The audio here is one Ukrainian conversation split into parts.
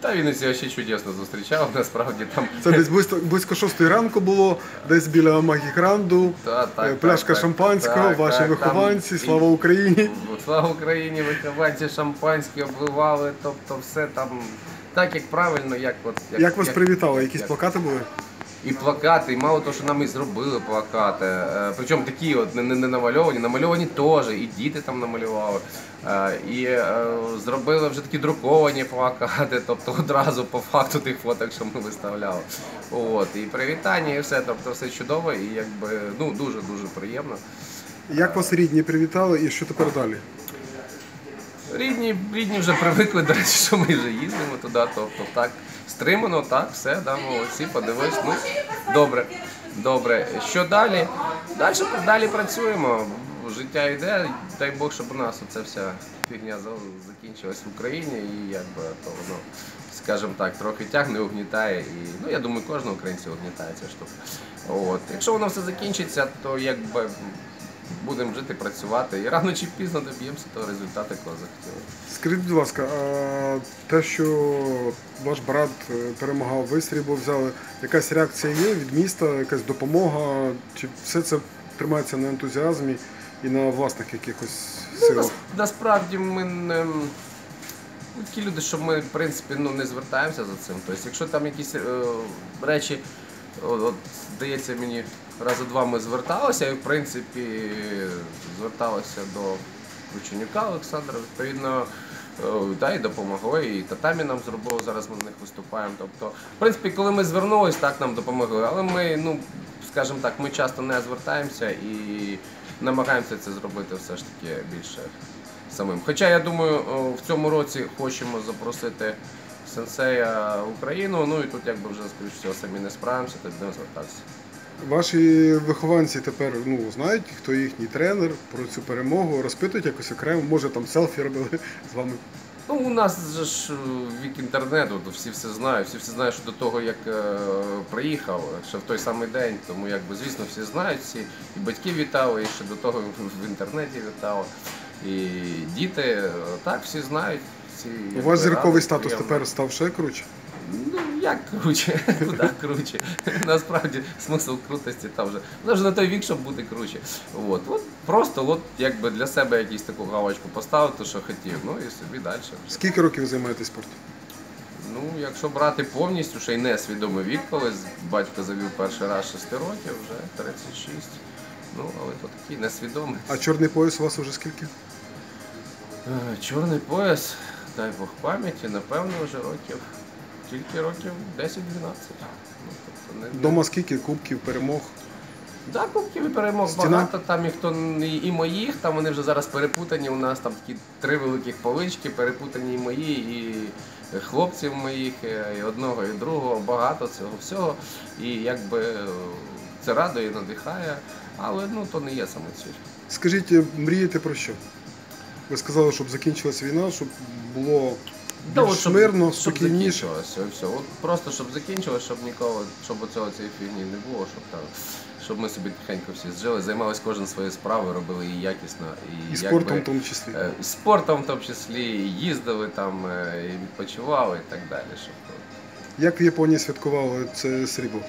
Та Вінниці ще чудесно зустрічав, насправді там. Це десь близько, близько шостої ранку було, десь біля Магігранду, Та, так, е, пляшка так, шампанського, так, ваші вихованці, слава Україні. Слава Україні, вихованці шампанські обливали, тобто все там так, як правильно, як от. Як вас привітали? Якісь плакати були? І плакати, і мало того, що нам і зробили плакати. Е, Причому такі от не, не, не намальовані, намальовані теж, і діти там намалювали. Е, І е, зробили вже такі друковані плакати, тобто одразу по факту тих фоток, що ми виставляли. От, і привітання, і все, тобто все чудово, і якби ну дуже-дуже приємно. Як вас рідні привітали і що тепер далі? Рідні, рідні вже привикли, до речі, що ми вже їздимо туди, тобто так, стримано, так, все, да, молодці, подивись, ну, добре, добре. Що далі? Далі, далі працюємо, життя йде, дай Бог, щоб у нас оця вся фігня закінчилась в Україні і якби то воно, скажімо так, трохи тягне, угнітає. І, ну, я думаю, кожного українця угнітає ця. От. Якщо воно все закінчиться, то якби будемо жити, працювати і рано чи пізно доб'ємося того результату, якого захотіли. Скажіть, будь ласка, а те, що ваш брат е, перемагав, ви срібло взяли, якась реакція є від міста, якась допомога? Чи все це тримається на ентузіазмі і на власних якихось Ну, силах? нас, насправді ми не. ну, Такі люди, що ми в принципі ну, не звертаємося за цим. Тобто, якщо там якісь е, речі, от, от, здається мені, рази два ми зверталися, і в принципі зверталися до Крученюка Олександра, відповідно, е, та, і допомогли, і татамі нам зробили, зараз ми з них виступаємо. Тобто, в принципі, коли ми звернулись, так нам допомогли. Але ми, ну, скажімо так, ми часто не звертаємося і намагаємося це зробити все ж таки більше самим. Хоча я думаю, в цьому році хочемо запросити сенсея Україну, ну і тут якби вже скоріш всього самі не справимося, то будемо звертатися. Ваші вихованці тепер ну, знають, хто їхній тренер про цю перемогу, розпитують якось окремо, може там селфі робили з вами. Ну, у нас же ж е, вік інтернету, то всі все знають, всі все знають, що до того, як е, приїхав, ще в той самий день, тому якби, звісно, всі знають, всі і батьки вітали, і ще до того в інтернеті вітали. І діти, е, так, всі знають. Всі, У вас зірковий статус тепер став ще круче. Ну, як круче, куди круче. Насправді смисл крутості там вже. Вона вже на той вік, щоб бути круче. От, от просто от, якби для себе якусь таку галочку поставити, що хотів, ну і собі далі. Скільки років займаєтесь спортом? Ну, якщо брати повністю, ще й не свідомий вік, коли батько завів перший раз 6 років, вже 36. Ну, але то такий несвідомий. А чорний пояс у вас уже скільки? Е, Чорний пояс, дай Бог пам'яті, напевно, вже років, тільки років 10-12. Ну, тобто не, Дома скільки кубків, перемог? Да, кубків і перемог Стіна? багато. Там і хто і і моїх, там вони вже зараз перепутані. У нас там такі три великих полички, перепутані і мої, і хлопців моїх, е, і одного, і другого. Багато цього всього. І якби е, це радує, надихає, але ну то не є саме ціль. Скажіть, мрієте про що? Ви сказали, щоб закінчилась війна, щоб було Та більш от щоб- мирно, щоб спокійніше. закінчилося, все. От просто щоб закінчилося, щоб ніколи, щоб оцього цієї фігні не було, щоб там, щоб ми собі тихенько всі зжили, займалися кожен своєю справою, робили її якісно і, І спортом в якби, тому числі. е, і спортом в тому числі, і їздили там, е, і відпочивали і так далі. Щоб, Як в Японії святкували це срібло?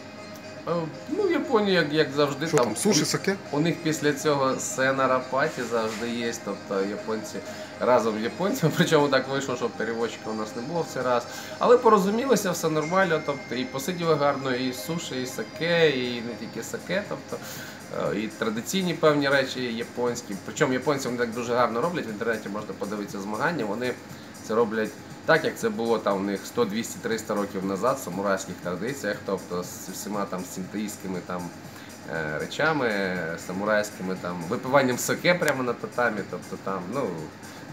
е, ну, в Японії, як, як завжди, Що там, суші, саке? У них після цього сцена паті завжди є. Тобто японці разом з японцями. Причому так вийшло, що переводчика у нас не було в цей раз. Але порозумілося, все нормально. Тобто і посиділи гарно, і суші, і саке, і не тільки саке. Тобто е, і традиційні певні речі японські. Причому японці вони так дуже гарно роблять. В інтернеті можна подивитися змагання. Вони це роблять. Так як це було там у них 100, 200, 300 років назад в самурайських традиціях, тобто з всіма там синтеїстськими там е, речами самурайськими, там випиванням соке прямо на татамі, тобто там, ну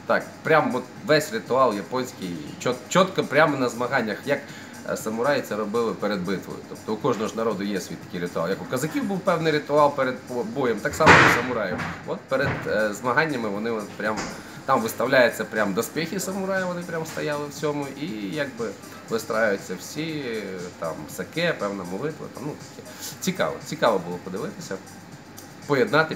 так, прямо весь ритуал японський, чот, чітко прямо на змаганнях, як е, самураї це робили перед битвою. Тобто у кожного ж народу є свій такий ритуал. Як у казаків був певний ритуал перед боєм, так само і у самураїв. От перед е, змаганнями вони от прям. Там виставляються прям доспехи самураїв, вони прям стояли в цьому, і якби вистраюються всі, там саке, певна молитва. Ну. Цікаво, цікаво було подивитися, поєднати